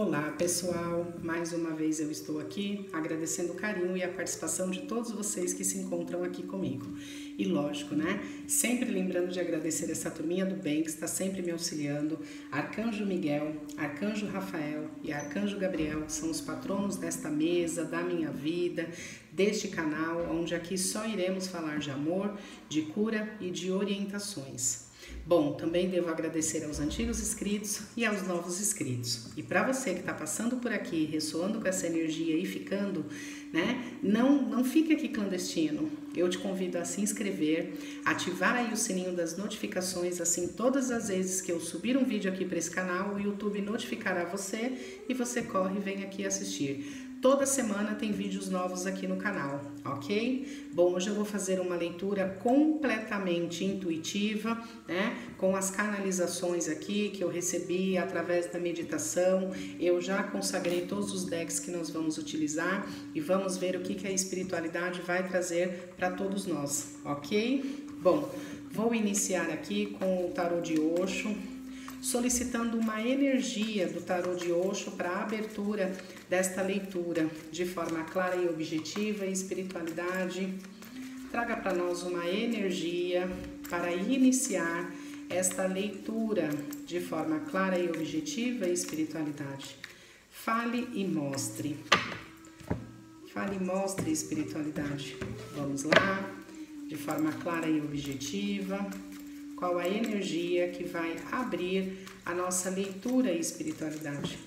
Olá pessoal, mais uma vez eu estou aqui agradecendo o carinho e a participação de todos vocês que se encontram aqui comigo. E lógico, né? Sempre lembrando de agradecer essa turminha do bem que está sempre me auxiliando. Arcanjo Miguel, Arcanjo Rafael e Arcanjo Gabriel são os patronos desta mesa, da minha vida, deste canal, onde aqui só iremos falar de amor, de cura e de orientações. Bom, também devo agradecer aos antigos inscritos e aos novos inscritos. E para você que está passando por aqui, ressoando com essa energia e ficando, né? Não, não fique aqui clandestino. Eu te convido a se inscrever, ativar aí o sininho das notificações, assim todas as vezes que eu subir um vídeo aqui para esse canal, o YouTube notificará você e você corre e vem aqui assistir. Toda semana tem vídeos novos aqui no canal, ok? Bom, hoje eu vou fazer uma leitura completamente intuitiva, né? Com as canalizações aqui que eu recebi através da meditação. Eu já consagrei todos os decks que nós vamos utilizar e vamos ver o que, que a espiritualidade vai trazer para todos nós, ok? Bom, vou iniciar aqui com o tarô de Osho solicitando uma energia do tarô de Osho para a abertura desta leitura de forma clara e objetiva e espiritualidade. Traga para nós uma energia para iniciar esta leitura de forma clara e objetiva e espiritualidade. Fale e mostre. Fale e mostre espiritualidade. Vamos lá, de forma clara e objetiva qual a energia que vai abrir a nossa leitura e espiritualidade.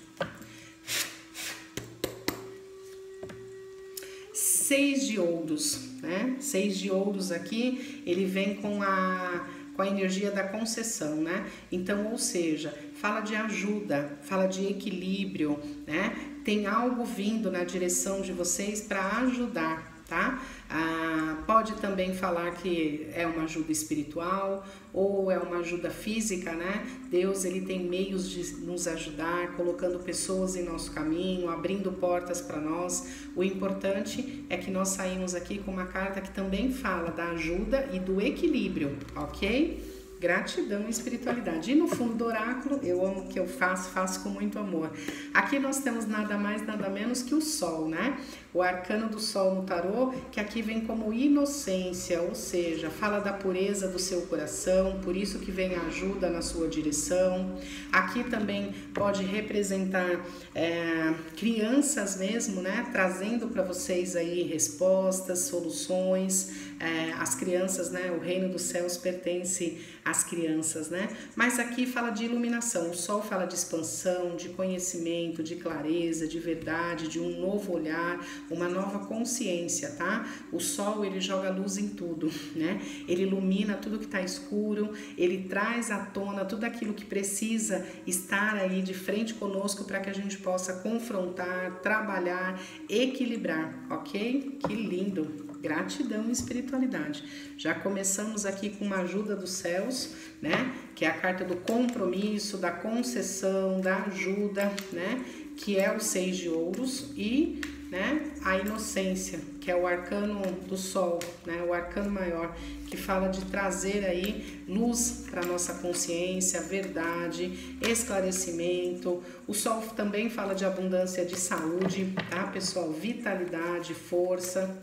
Seis de ouros, né? Seis de ouros aqui, ele vem com a com a energia da concessão, né? Então, ou seja, fala de ajuda, fala de equilíbrio, né? Tem algo vindo na direção de vocês para ajudar, tá? Ah, pode também falar que é uma ajuda espiritual ou é uma ajuda física, né? Deus ele tem meios de nos ajudar, colocando pessoas em nosso caminho, abrindo portas para nós. O importante é que nós saímos aqui com uma carta que também fala da ajuda e do equilíbrio, ok? Gratidão e espiritualidade. E no fundo do oráculo, eu amo o que eu faço, faço com muito amor. Aqui nós temos nada mais, nada menos que o sol, né? O arcano do sol no tarô, que aqui vem como inocência, ou seja, fala da pureza do seu coração, por isso que vem a ajuda na sua direção. Aqui também pode representar é, crianças mesmo, né? Trazendo para vocês aí respostas, soluções. É, as crianças, né? O reino dos céus pertence às crianças, né? Mas aqui fala de iluminação. O sol fala de expansão, de conhecimento, de clareza, de verdade, de um novo olhar, uma nova consciência, tá? O sol ele joga luz em tudo, né? Ele ilumina tudo que está escuro, ele traz à tona tudo aquilo que precisa estar aí de frente conosco para que a gente possa confrontar, trabalhar, equilibrar, ok? Que lindo! Gratidão e espiritualidade. Já começamos aqui com uma ajuda dos céus, né? Que é a carta do compromisso, da concessão, da ajuda, né? Que é o seis de ouros e, né? A inocência, que é o arcano do sol, né? O arcano maior, que fala de trazer aí luz para nossa consciência, verdade, esclarecimento. O sol também fala de abundância de saúde, tá, pessoal? Vitalidade, força.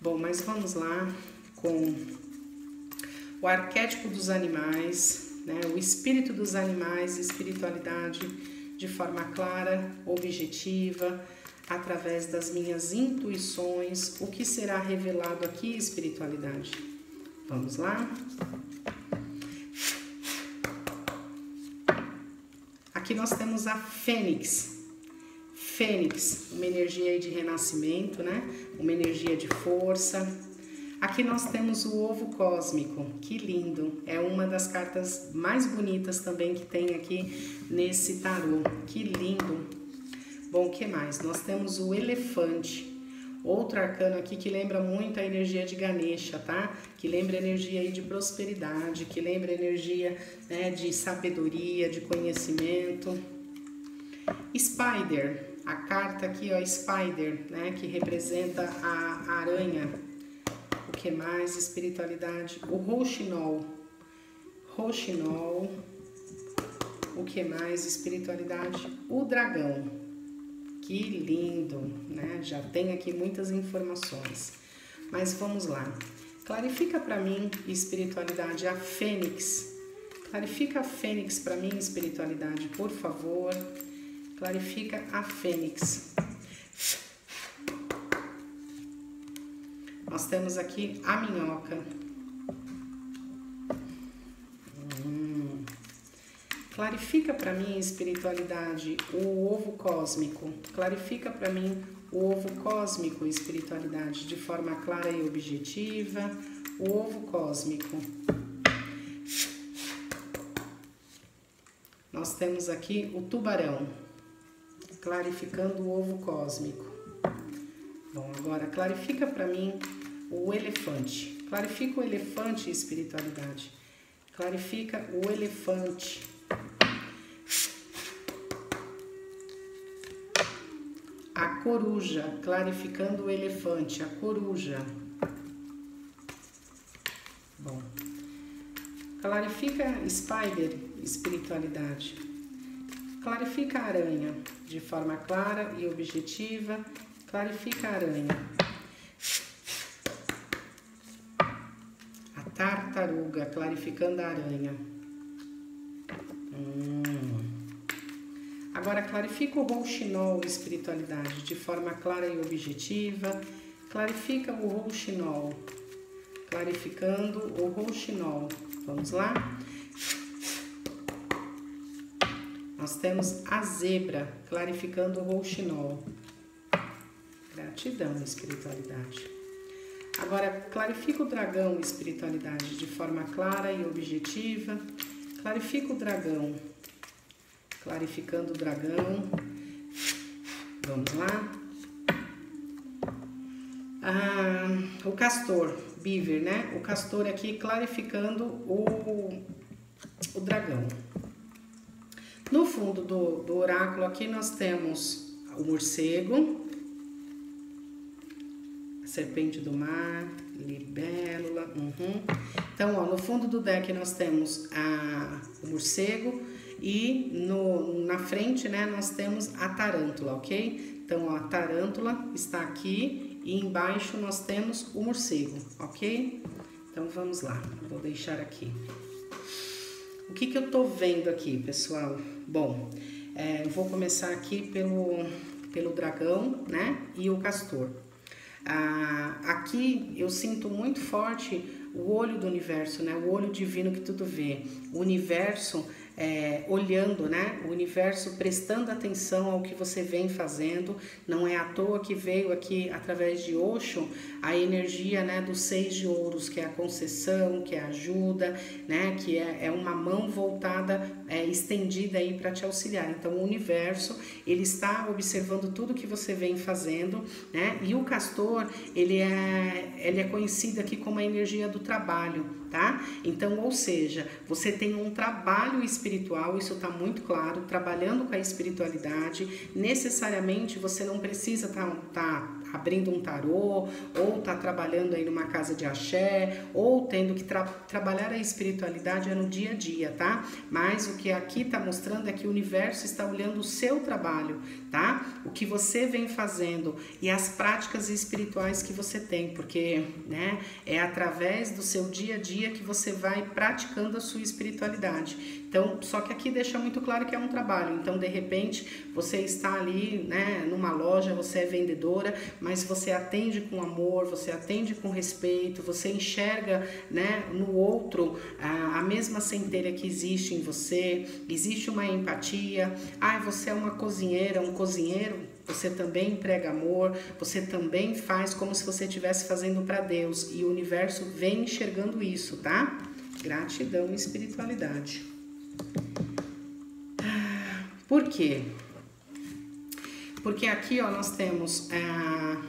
Bom, mas vamos lá com o arquétipo dos animais, né? o espírito dos animais, espiritualidade de forma clara, objetiva, através das minhas intuições, o que será revelado aqui, espiritualidade. Vamos lá? Aqui nós temos a Fênix, Fênix, uma energia de renascimento, né? Uma energia de força. Aqui nós temos o ovo cósmico, que lindo! É uma das cartas mais bonitas também que tem aqui nesse tarô. Que lindo! Bom, que mais? Nós temos o elefante, outro arcano aqui que lembra muito a energia de Ganesha, tá? Que lembra a energia aí de prosperidade, que lembra a energia né, de sabedoria, de conhecimento. Spider, a carta aqui, ó, Spider, né, que representa a aranha. O que mais? Espiritualidade. O Rochinol. Rochinol. o que mais? Espiritualidade, o dragão. Que lindo, né? Já tem aqui muitas informações. Mas vamos lá. Clarifica para mim, espiritualidade, a fênix. Clarifica a fênix para mim, espiritualidade, por favor. Clarifica a fênix. Nós temos aqui a minhoca. Clarifica para mim, espiritualidade, o ovo cósmico. Clarifica para mim o ovo cósmico, espiritualidade, de forma clara e objetiva. O ovo cósmico. Nós temos aqui o tubarão, clarificando o ovo cósmico. Bom, agora clarifica para mim o elefante. Clarifica o elefante espiritualidade. Clarifica o elefante. A coruja, clarificando o elefante, a coruja. Bom. Clarifica spider, espiritualidade. Clarifica a aranha de forma clara e objetiva Clarifica a aranha. A tartaruga, clarificando a aranha. Hum. Agora, clarifica o rouxinol, espiritualidade, de forma clara e objetiva. Clarifica o rouxinol. Clarificando o rouxinol. Vamos lá? Nós temos a zebra, clarificando o rouxinol. Gratidão, espiritualidade. Agora, clarifica o dragão, espiritualidade, de forma clara e objetiva. Clarifica o dragão. Clarificando o dragão. Vamos lá. Ah, o castor, beaver, né? O castor aqui clarificando o, o dragão. No fundo do, do oráculo aqui nós temos o morcego, serpente do mar, libélula. Uhum. Então, ó, no fundo do deck nós temos a, o morcego e no, na frente, né, nós temos a tarântula, ok? Então, a tarântula está aqui e embaixo nós temos o morcego, ok? Então, vamos lá, vou deixar aqui. O que, que eu tô vendo aqui, pessoal? Bom, é, vou começar aqui pelo, pelo dragão, né, e o castor. Ah, aqui eu sinto muito forte o olho do universo, né? O olho divino que tudo vê. O universo é, olhando, né? O universo prestando atenção ao que você vem fazendo. Não é à toa que veio aqui através de Osho a energia, né? Dos seis de ouros, que é a concessão, que é a ajuda, né? Que é, é uma mão voltada, é, estendida aí para te auxiliar. Então o universo ele está observando tudo que você vem fazendo, né? E o castor ele é ele é conhecido aqui como a energia do trabalho, tá? Então, ou seja, você tem um trabalho espiritual, isso está muito claro, trabalhando com a espiritualidade. Necessariamente você não precisa estar tá, tá abrindo um tarô, ou tá trabalhando aí numa casa de axé, ou tendo que tra trabalhar a espiritualidade é no dia a dia, tá? Mas o que aqui tá mostrando é que o universo está olhando o seu trabalho, tá? O que você vem fazendo e as práticas espirituais que você tem, porque, né, é através do seu dia a dia que você vai praticando a sua espiritualidade. Então, só que aqui deixa muito claro que é um trabalho. Então, de repente, você está ali, né, numa loja, você é vendedora, mas você atende com amor, você atende com respeito, você enxerga, né, no outro a, a mesma centelha que existe em você, existe uma empatia. Ah, você é uma cozinheira, um cozinheiro, você também emprega amor, você também faz como se você estivesse fazendo para Deus e o universo vem enxergando isso, tá? Gratidão e espiritualidade. Por quê? Porque aqui ó, nós temos a,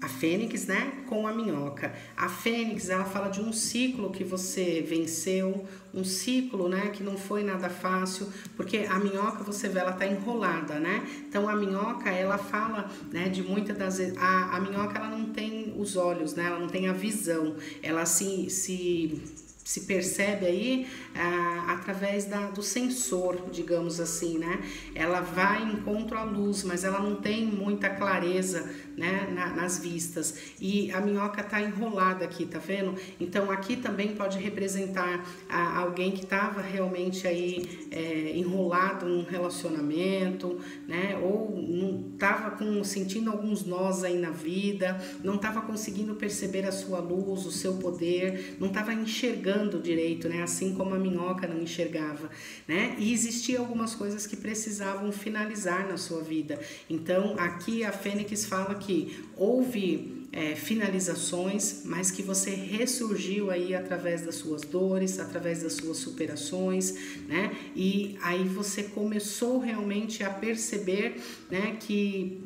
a fênix, né, com a minhoca. A fênix, ela fala de um ciclo que você venceu, um ciclo, né, que não foi nada fácil, porque a minhoca, você vê, ela tá enrolada, né? Então a minhoca, ela fala, né, de muitas das vezes, a, a minhoca ela não tem os olhos, né? Ela não tem a visão. Ela se se se percebe aí ah, através da, do sensor, digamos assim, né? Ela vai encontro à luz, mas ela não tem muita clareza né, na, nas vistas. E a minhoca tá enrolada aqui, tá vendo? Então aqui também pode representar ah, alguém que estava realmente aí é, enrolado num relacionamento, né? Ou não tava com, sentindo alguns nós aí na vida, não estava conseguindo perceber a sua luz, o seu poder, não estava enxergando enxergando direito, né? Assim como a minhoca não enxergava, né? E existia algumas coisas que precisavam finalizar na sua vida. Então, aqui a Fênix fala que houve é, finalizações, mas que você ressurgiu aí através das suas dores, através das suas superações, né? E aí você começou realmente a perceber, né, que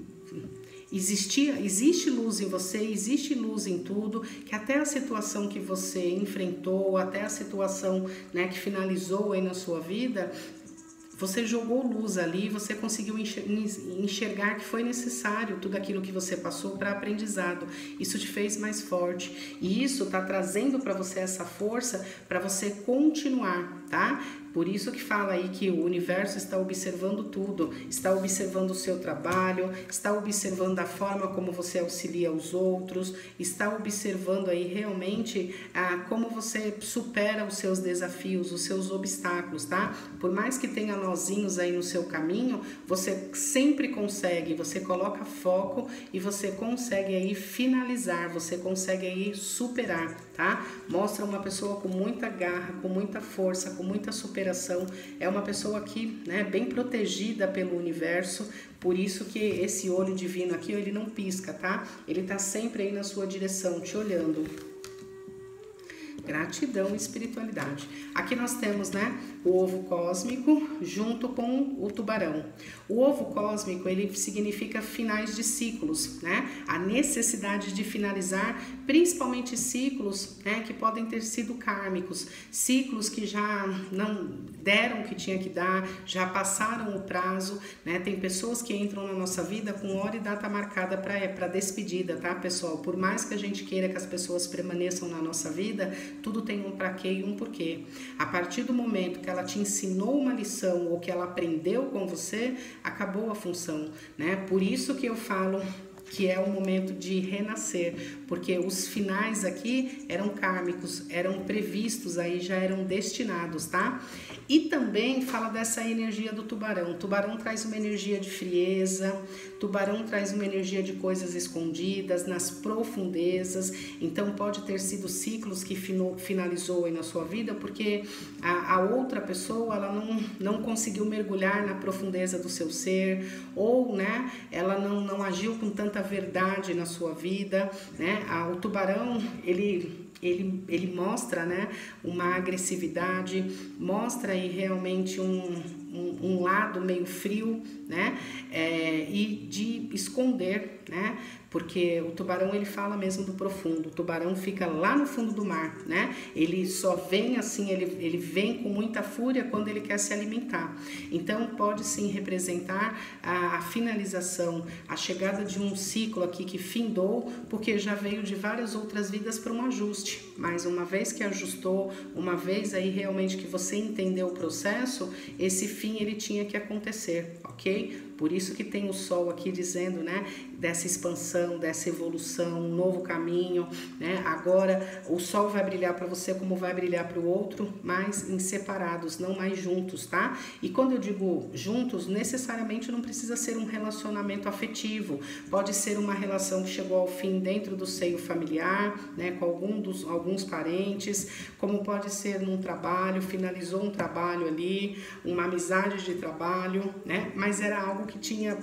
existia, existe luz em você, existe luz em tudo, que até a situação que você enfrentou, até a situação né, que finalizou aí na sua vida, você jogou luz ali, você conseguiu enxergar que foi necessário tudo aquilo que você passou para aprendizado. Isso te fez mais forte e isso está trazendo para você essa força para você continuar, tá? Por isso que fala aí que o universo está observando tudo, está observando o seu trabalho, está observando a forma como você auxilia os outros, está observando aí realmente ah, como você supera os seus desafios, os seus obstáculos, tá? Por mais que tenha nozinhos aí no seu caminho, você sempre consegue, você coloca foco e você consegue aí finalizar, você consegue aí superar, tá? Mostra uma pessoa com muita garra, com muita força, com muita superação. É uma pessoa aqui, né, bem protegida pelo universo. Por isso que esse olho divino aqui, ele não pisca, tá? Ele tá sempre aí na sua direção, te olhando. Gratidão e espiritualidade. Aqui nós temos, né, o ovo cósmico junto com o tubarão. O ovo cósmico, ele significa finais de ciclos, né? A necessidade de finalizar, principalmente ciclos, né, que podem ter sido kármicos, ciclos que já não deram o que tinha que dar, já passaram o prazo, né? Tem pessoas que entram na nossa vida com hora e data marcada para para despedida, tá, pessoal? Por mais que a gente queira que as pessoas permaneçam na nossa vida, tudo tem um para quê e um porquê. A partir do momento que ela te ensinou uma lição ou que ela aprendeu com você, acabou a função, né? Por isso que eu falo que é o momento de renascer, porque os finais aqui eram kármicos, eram previstos aí, já eram destinados, tá? E também fala dessa energia do tubarão. O tubarão traz uma energia de frieza, tubarão traz uma energia de coisas escondidas nas profundezas. Então pode ter sido ciclos que finalizou aí na sua vida, porque a, a outra pessoa ela não, não conseguiu mergulhar na profundeza do seu ser, ou né, ela não, não agiu com tanta verdade na sua vida, né? A, o tubarão, ele ele, ele mostra né, uma agressividade, mostra aí realmente um, um, um lado meio frio, né? É, e de esconder, né? Porque o tubarão ele fala mesmo do profundo. O tubarão fica lá no fundo do mar, né? Ele só vem assim, ele, ele vem com muita fúria quando ele quer se alimentar. Então pode sim representar a, a finalização, a chegada de um ciclo aqui que findou, porque já veio de várias outras vidas para um ajuste. Mas uma vez que ajustou, uma vez aí realmente que você entendeu o processo, esse fim ele tinha que acontecer, ok? Por isso que tem o sol aqui dizendo, né, dessa expansão, dessa evolução, um novo caminho, né? Agora o sol vai brilhar para você como vai brilhar para o outro, mas em separados, não mais juntos, tá? E quando eu digo juntos, necessariamente não precisa ser um relacionamento afetivo, pode ser uma relação que chegou ao fim dentro do seio familiar, né, com algum dos alguns parentes, como pode ser num trabalho, finalizou um trabalho ali, uma amizade de trabalho, né? Mas era algo que tinha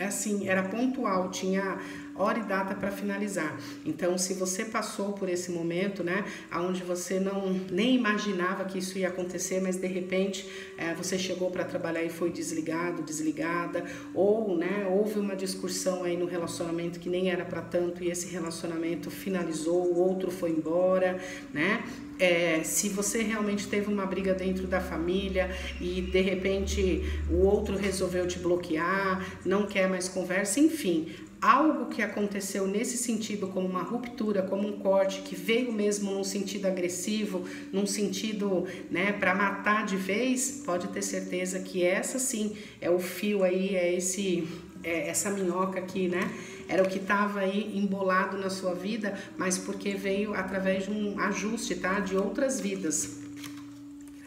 assim, era pontual, tinha hora e data para finalizar. Então, se você passou por esse momento, né, aonde você não nem imaginava que isso ia acontecer, mas de repente é, você chegou para trabalhar e foi desligado, desligada, ou, né, houve uma discussão aí no relacionamento que nem era para tanto e esse relacionamento finalizou, o outro foi embora, né? É, se você realmente teve uma briga dentro da família e de repente o outro resolveu te bloquear, não quer mais conversa, enfim, algo que aconteceu nesse sentido, como uma ruptura, como um corte, que veio mesmo num sentido agressivo, num sentido, né, para matar de vez, pode ter certeza que essa sim é o fio aí, é esse é, essa minhoca aqui, né? Era o que estava aí embolado na sua vida, mas porque veio através de um ajuste, tá? De outras vidas.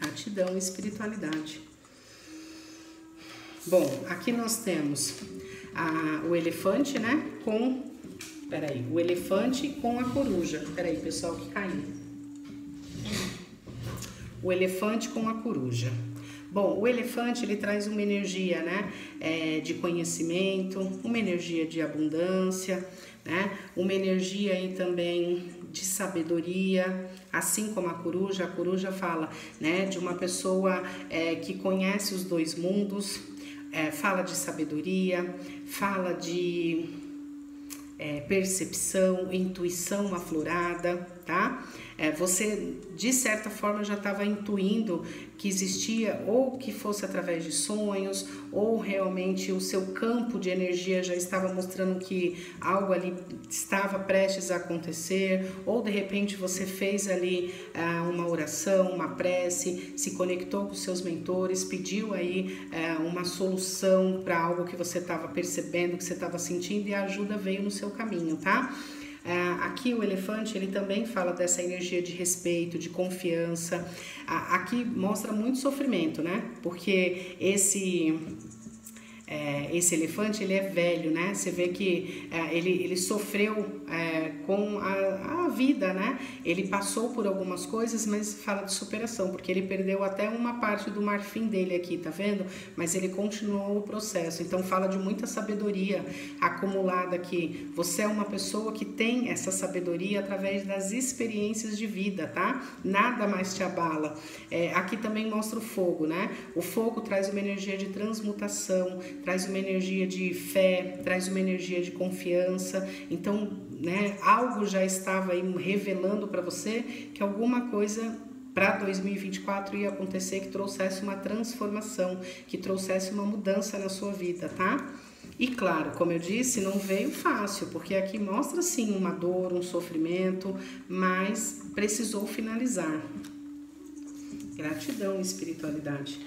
Gratidão e espiritualidade. Bom, aqui nós temos a, o elefante, né? Com. Peraí, o elefante com a coruja. Peraí, pessoal, que caiu. O elefante com a coruja. Bom, o elefante ele traz uma energia, né, é, de conhecimento, uma energia de abundância, né, uma energia aí também de sabedoria, assim como a coruja. A coruja fala, né, de uma pessoa é, que conhece os dois mundos, é, fala de sabedoria, fala de é, percepção, intuição aflorada, tá? É, você, de certa forma, já estava intuindo que existia ou que fosse através de sonhos, ou realmente o seu campo de energia já estava mostrando que algo ali estava prestes a acontecer, ou de repente você fez ali ah, uma oração, uma prece, se conectou com seus mentores, pediu aí ah, uma solução para algo que você estava percebendo, que você estava sentindo e a ajuda veio no seu caminho, tá? Ah, aqui o elefante ele também fala dessa energia de respeito, de confiança. Aqui mostra muito sofrimento, né? Porque esse é, esse elefante ele é velho, né? Você vê que é, ele, ele sofreu é, com a, a vida, né? Ele passou por algumas coisas, mas fala de superação, porque ele perdeu até uma parte do marfim dele aqui, tá vendo? Mas ele continuou o processo. Então fala de muita sabedoria acumulada aqui. Você é uma pessoa que tem essa sabedoria através das experiências de vida, tá? Nada mais te abala. É, aqui também mostra o fogo, né? O fogo traz uma energia de transmutação traz uma energia de fé, traz uma energia de confiança. Então, né, algo já estava aí revelando para você que alguma coisa para 2024 ia acontecer que trouxesse uma transformação, que trouxesse uma mudança na sua vida, tá? E claro, como eu disse, não veio fácil, porque aqui mostra sim uma dor, um sofrimento, mas precisou finalizar. Gratidão, espiritualidade.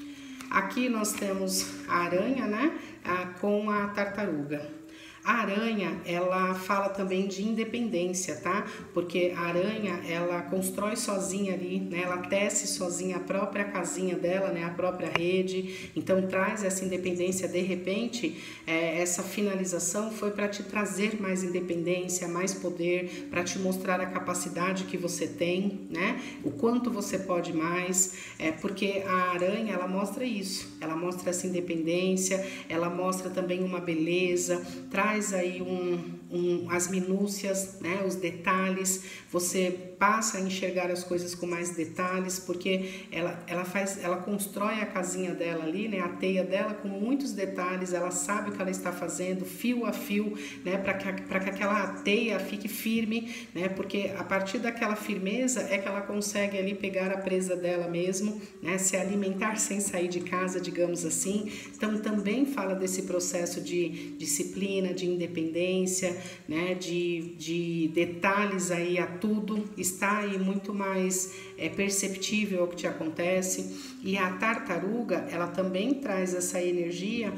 Aqui nós temos a aranha, né? Ah, com a tartaruga. A aranha, ela fala também de independência, tá? Porque a aranha, ela constrói sozinha ali, né? Ela tece sozinha a própria casinha dela, né? A própria rede. Então traz essa independência. De repente, é, essa finalização foi para te trazer mais independência, mais poder, para te mostrar a capacidade que você tem, né? O quanto você pode mais. É porque a aranha, ela mostra isso. Ela mostra essa independência. Ela mostra também uma beleza. Traz traz aí um, um, as minúcias, né, os detalhes, você passa a enxergar as coisas com mais detalhes, porque ela, ela faz, ela constrói a casinha dela ali, né, a teia dela com muitos detalhes, ela sabe o que ela está fazendo, fio a fio, né, para que, que aquela teia fique firme, né, porque a partir daquela firmeza é que ela consegue ali pegar a presa dela mesmo, né, se alimentar sem sair de casa, digamos assim. Então também fala desse processo de disciplina, de independência, né, de, de detalhes aí a tudo, está aí muito mais é, perceptível o que te acontece. E a tartaruga, ela também traz essa energia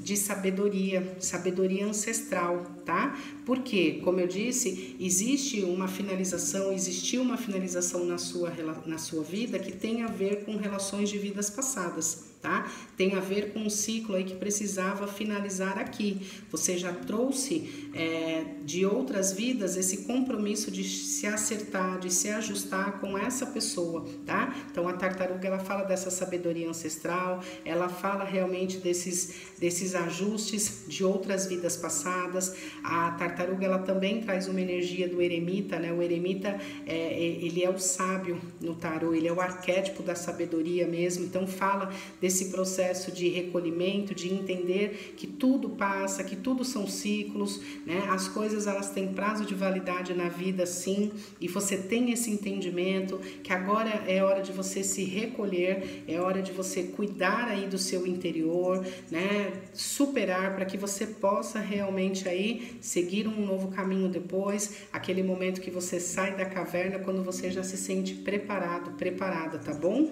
de sabedoria, sabedoria ancestral, tá? Porque, como eu disse, existe uma finalização, existiu uma finalização na sua, na sua vida que tem a ver com relações de vidas passadas tá? Tem a ver com um ciclo aí que precisava finalizar aqui. Você já trouxe é, de outras vidas esse compromisso de se acertar, de se ajustar com essa pessoa, tá? Então a tartaruga ela fala dessa sabedoria ancestral, ela fala realmente desses, desses ajustes de outras vidas passadas. A tartaruga ela também traz uma energia do eremita, né? O eremita é, é ele é o sábio no tarô, ele é o arquétipo da sabedoria mesmo. Então fala desse processo de recolhimento, de entender que tudo passa, que tudo são ciclos, né? As coisas elas têm prazo de validade na vida, sim, e você tem esse entendimento que agora é hora de você se recolher, é hora de você cuidar aí do seu interior, né? Superar para que você possa realmente aí seguir um novo caminho depois, aquele momento que você sai da caverna quando você já se sente preparado, preparada, tá bom?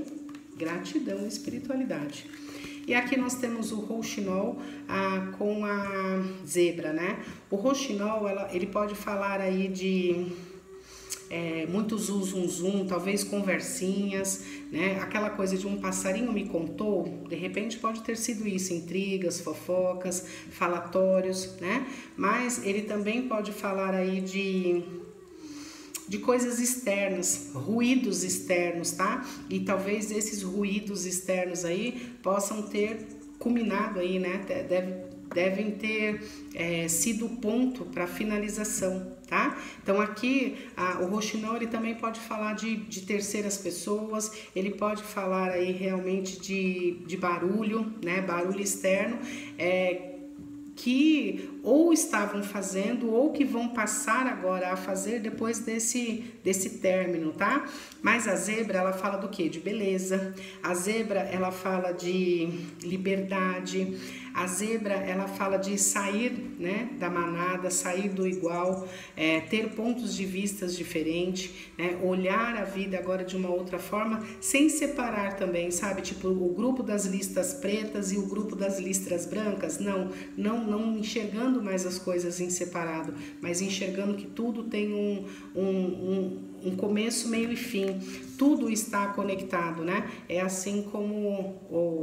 Gratidão espiritualidade. E aqui nós temos o rouxinol ah, com a zebra, né? O rouxinol, ela, ele pode falar aí de é, muito zum, zum, zum, talvez conversinhas, né? Aquela coisa de um passarinho me contou, de repente pode ter sido isso, intrigas, fofocas, falatórios, né? Mas ele também pode falar aí de de coisas externas, ruídos externos, tá? E talvez esses ruídos externos aí possam ter culminado aí, né? Deve, devem ter é, sido o ponto para finalização, tá? Então aqui a, o roxinol ele também pode falar de, de terceiras pessoas, ele pode falar aí realmente de, de barulho, né? Barulho externo, é, que ou estavam fazendo ou que vão passar agora a fazer depois desse, desse término, tá? Mas a zebra, ela fala do que? De beleza. A zebra, ela fala de liberdade. A zebra, ela fala de sair né, da manada, sair do igual, é, ter pontos de vistas diferentes, né, olhar a vida agora de uma outra forma, sem separar também, sabe? Tipo, o grupo das listas pretas e o grupo das listras brancas. Não, não, não enxergando mais as coisas em separado, mas enxergando que tudo tem um, um, um, um começo, meio e fim. Tudo está conectado, né? É assim como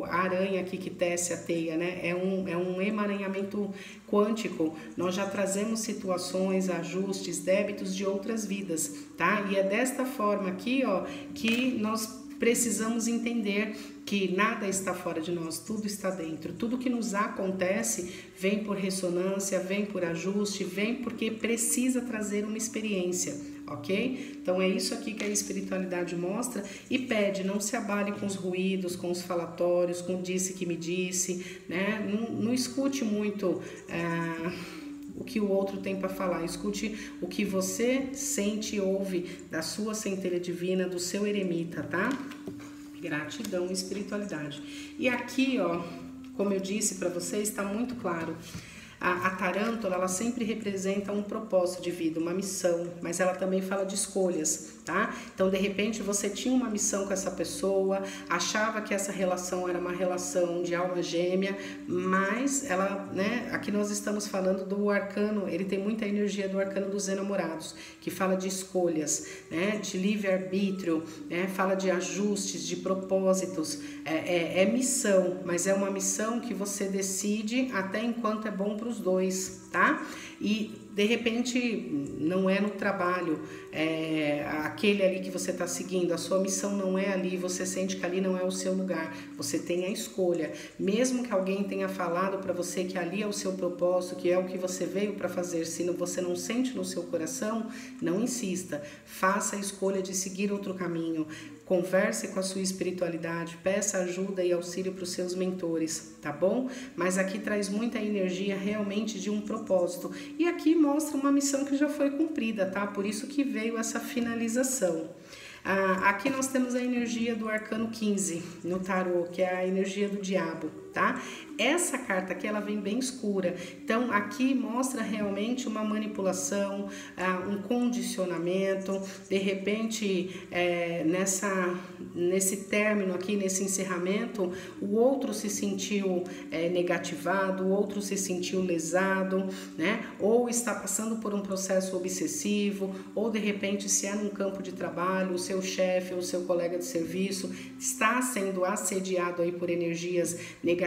a aranha aqui que tece a teia, né? É um, é um emaranhamento quântico. Nós já trazemos situações, ajustes, débitos de outras vidas, tá? E é desta forma aqui, ó, que nós precisamos entender que nada está fora de nós, tudo está dentro. Tudo que nos acontece vem por ressonância, vem por ajuste, vem porque precisa trazer uma experiência, ok? Então é isso aqui que a espiritualidade mostra e pede: não se abale com os ruídos, com os falatórios, com disse que me disse, né? Não, não escute muito. Ah, o que o outro tem para falar, escute o que você sente e ouve da sua centelha divina, do seu eremita, tá? Gratidão e espiritualidade. E aqui, ó, como eu disse para vocês, está muito claro. A, a tarântula, ela sempre representa um propósito de vida, uma missão, mas ela também fala de escolhas tá? Então, de repente, você tinha uma missão com essa pessoa, achava que essa relação era uma relação de alma gêmea, mas ela, né, aqui nós estamos falando do arcano, ele tem muita energia do arcano dos enamorados, que fala de escolhas, né, de livre-arbítrio, né, fala de ajustes, de propósitos, é, é, é missão, mas é uma missão que você decide até enquanto é bom para dois, tá? E de repente não é no trabalho, é aquele ali que você está seguindo, a sua missão não é ali, você sente que ali não é o seu lugar, você tem a escolha. Mesmo que alguém tenha falado para você que ali é o seu propósito, que é o que você veio para fazer, se você não sente no seu coração, não insista, faça a escolha de seguir outro caminho. Converse com a sua espiritualidade, peça ajuda e auxílio para os seus mentores, tá bom? Mas aqui traz muita energia realmente de um propósito. E aqui mostra uma missão que já foi cumprida, tá? Por isso que veio essa finalização. Ah, aqui nós temos a energia do arcano 15 no tarô, que é a energia do diabo, tá? Essa carta aqui ela vem bem escura, então aqui mostra realmente uma manipulação, ah, um condicionamento. De repente, é, nessa, nesse término aqui, nesse encerramento, o outro se sentiu é, negativado, o outro se sentiu lesado, né? Ou está passando por um processo obsessivo, ou de repente, se é num campo de trabalho, o seu chefe ou seu colega de serviço está sendo assediado aí por energias negativas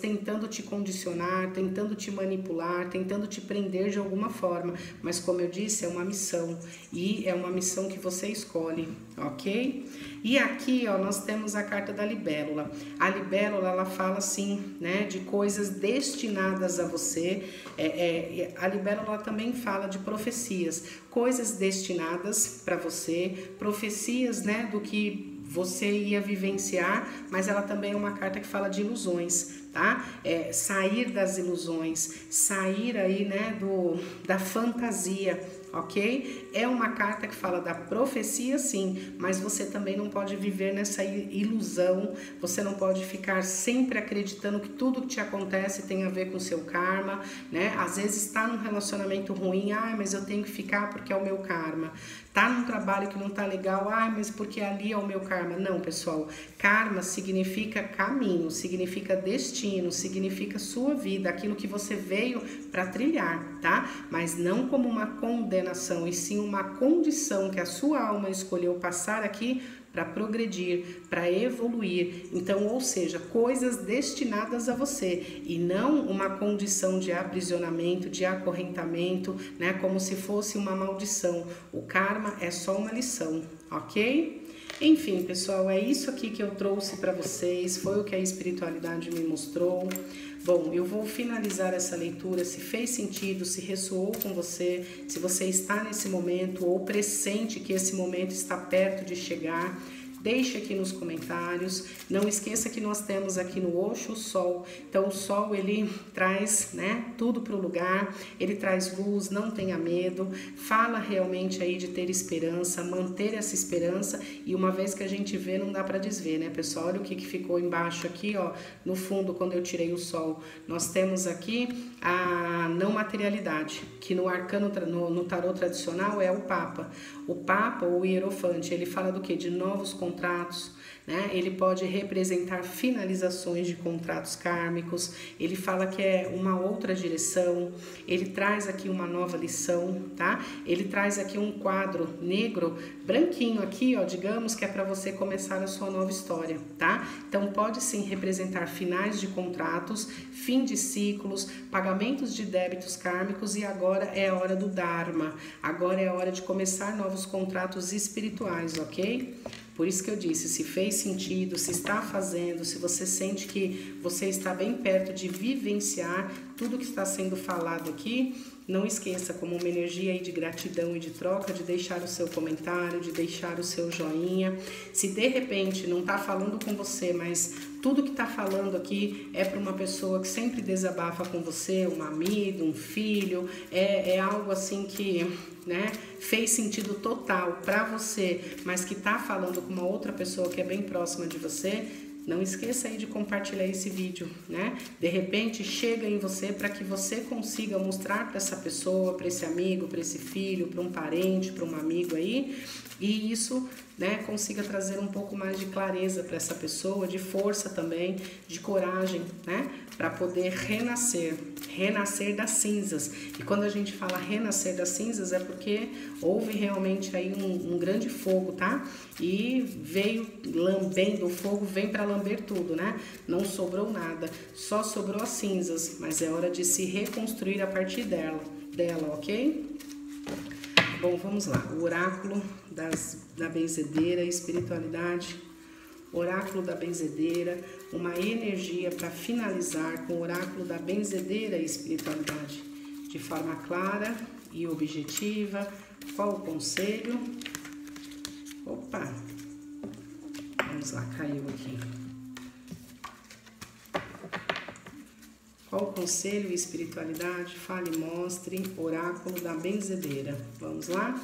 tentando te condicionar, tentando te manipular, tentando te prender de alguma forma. Mas como eu disse, é uma missão e é uma missão que você escolhe, ok? E aqui, ó, nós temos a carta da libélula. A libélula, ela fala assim, né, de coisas destinadas a você. É, é, a libélula também fala de profecias, coisas destinadas para você, profecias, né, do que você ia vivenciar, mas ela também é uma carta que fala de ilusões, tá? É, sair das ilusões, sair aí, né, do, da fantasia, ok? É uma carta que fala da profecia, sim, mas você também não pode viver nessa ilusão, você não pode ficar sempre acreditando que tudo que te acontece tem a ver com seu karma, né? Às vezes está num relacionamento ruim, ah, mas eu tenho que ficar porque é o meu karma. Tá num trabalho que não tá legal, ah, mas porque ali é o meu karma. Não, pessoal, karma significa caminho, significa destino, significa sua vida, aquilo que você veio para trilhar, tá? Mas não como uma condenação, e sim uma condição que a sua alma escolheu passar aqui para progredir, para evoluir. Então, ou seja, coisas destinadas a você e não uma condição de aprisionamento, de acorrentamento, né, como se fosse uma maldição. O karma é só uma lição, OK? Enfim, pessoal, é isso aqui que eu trouxe para vocês, foi o que a espiritualidade me mostrou. Bom, eu vou finalizar essa leitura. Se fez sentido, se ressoou com você, se você está nesse momento ou pressente que esse momento está perto de chegar, Deixe aqui nos comentários. Não esqueça que nós temos aqui no Oxo o Sol. Então o Sol ele traz, né, tudo para o lugar. Ele traz luz, não tenha medo. Fala realmente aí de ter esperança, manter essa esperança. E uma vez que a gente vê, não dá para desver, né, pessoal? Olha o que, que ficou embaixo aqui, ó, no fundo quando eu tirei o Sol. Nós temos aqui a não materialidade, que no arcano no, no tarô tradicional é o Papa. O Papa, o Hierofante, ele fala do que? De novos contratos, né? Ele pode representar finalizações de contratos kármicos, ele fala que é uma outra direção, ele traz aqui uma nova lição, tá? Ele traz aqui um quadro negro, branquinho aqui, ó, digamos que é para você começar a sua nova história, tá? Então pode sim representar finais de contratos, fim de ciclos, pagamentos de débitos kármicos e agora é a hora do Dharma. Agora é a hora de começar novos contratos espirituais, ok? Por isso que eu disse, se fez sentido, se está fazendo, se você sente que você está bem perto de vivenciar tudo que está sendo falado aqui, não esqueça, como uma energia aí de gratidão e de troca, de deixar o seu comentário, de deixar o seu joinha. Se de repente não está falando com você, mas tudo que está falando aqui é para uma pessoa que sempre desabafa com você, um amigo, um filho, é, é algo assim que né, fez sentido total para você, mas que está falando com uma outra pessoa que é bem próxima de você, não esqueça aí de compartilhar esse vídeo, né? De repente chega em você para que você consiga mostrar para essa pessoa, para esse amigo, para esse filho, para um parente, para um amigo aí, e isso né, consiga trazer um pouco mais de clareza para essa pessoa, de força também, de coragem, né, para poder renascer, renascer das cinzas. E quando a gente fala renascer das cinzas é porque houve realmente aí um, um grande fogo, tá? E veio lambendo o fogo, vem para lamber tudo, né? Não sobrou nada, só sobrou as cinzas, mas é hora de se reconstruir a partir dela, dela, ok? Bom, vamos lá. O oráculo das, da benzedeira, espiritualidade, oráculo da benzedeira, uma energia para finalizar com o oráculo da benzedeira e espiritualidade, de forma clara e objetiva. Qual o conselho? Opa! Vamos lá, caiu aqui. Qual conselho e espiritualidade? Fale mostre. Oráculo da benzedeira. Vamos lá?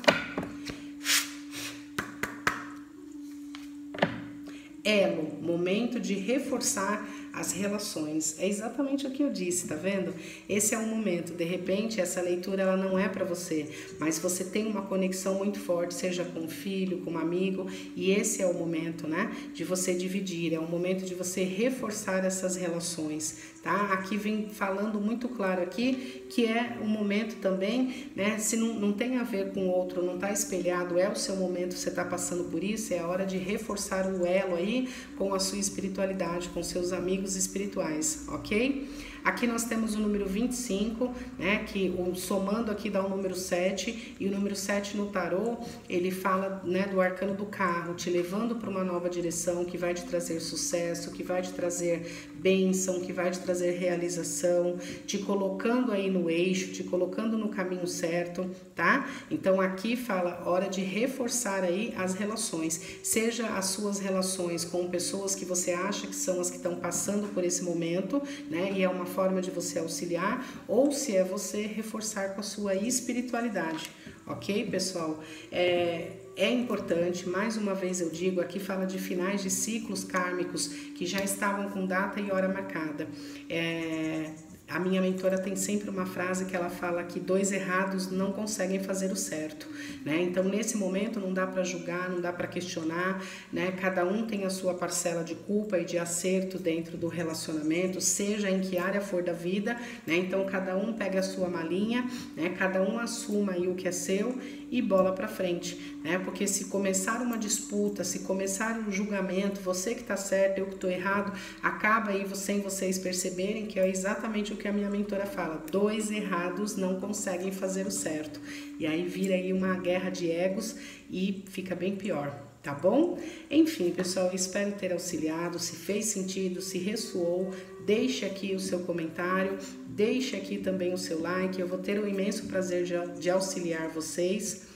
Elo, momento de reforçar as relações. É exatamente o que eu disse, tá vendo? Esse é um momento, de repente, essa leitura ela não é para você, mas você tem uma conexão muito forte, seja com um filho, com um amigo, e esse é o momento, né, de você dividir, é o momento de você reforçar essas relações, tá? Aqui vem falando muito claro aqui que é um momento também, né, se não, não tem a ver com o outro, não tá espelhado, é o seu momento, você tá passando por isso, é a hora de reforçar o elo aí com a sua espiritualidade, com seus amigos amigos espirituais, ok? Aqui nós temos o número 25, né, que somando aqui dá o número 7, e o número 7 no tarô, ele fala né, do arcano do carro, te levando para uma nova direção que vai te trazer sucesso, que vai te trazer bênção, que vai te trazer realização, te colocando aí no eixo, te colocando no caminho certo, tá? Então aqui fala hora de reforçar aí as relações, seja as suas relações com pessoas que você acha que são as que estão passando por esse momento, né? E é uma forma de você auxiliar, ou se é você reforçar com a sua espiritualidade, ok, pessoal? É, é importante, mais uma vez eu digo, aqui fala de finais de ciclos kármicos que já estavam com data e hora marcada. É, a minha mentora tem sempre uma frase que ela fala que dois errados não conseguem fazer o certo, né? Então nesse momento não dá para julgar, não dá para questionar, né? Cada um tem a sua parcela de culpa e de acerto dentro do relacionamento, seja em que área for da vida, né? Então cada um pega a sua malinha, né? Cada um assuma aí o que é seu e bola para frente, né? Porque se começar uma disputa, se começar um julgamento, você que está certo, eu que estou errado, acaba aí sem vocês perceberem que é exatamente o que a minha mentora fala: dois errados não conseguem fazer o certo. E aí vira aí uma guerra de egos e fica bem pior. Tá bom? Enfim, pessoal, espero ter auxiliado. Se fez sentido, se ressoou, deixe aqui o seu comentário, deixe aqui também o seu like. Eu vou ter o imenso prazer de, de auxiliar vocês.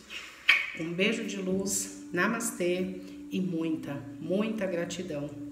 Um beijo de luz, namastê e muita, muita gratidão.